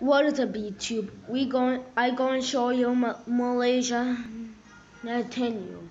What is a BTube? We going I going to show you Ma Malaysia. Continue.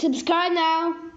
Subscribe now.